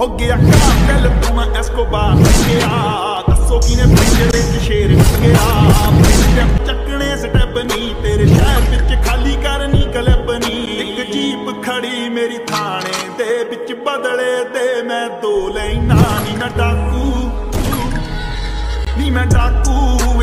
ਹੋ ਗਿਆ ਕਾਤਲ ਤੂੰ ਐਸਕੋਬਾਰ ਲੱਗਿਆ ਦੱਸੋ ਕਿਨੇ ਪਿੰਡ ਵਿੱਚ ਸ਼ੇਰ ਲੱਗਿਆ ਸਟੈਪ ਚੱਕਣੇ ਸਟੈਪ ਨਹੀਂ ਤੇਰੇ ਸ਼ਹਿਰ ਵਿੱਚ ਖਾਲੀ ਕਰਨੀ ਕਲਬ ਨਹੀਂ ਇੱਕ ਜੀਪ ਖੜੀ ਮੇਰੀ ਥਾਣੇ ਦੇ ਵਿੱਚ ਬਦਲੇ ਤੇ ਮੈਂ ਦੋ ਲੈਣਾ ਨਹੀਂ ਮੈਂ ਡਾਕੂ, ਨੀ ਮੈਂ ਡਾਕੂ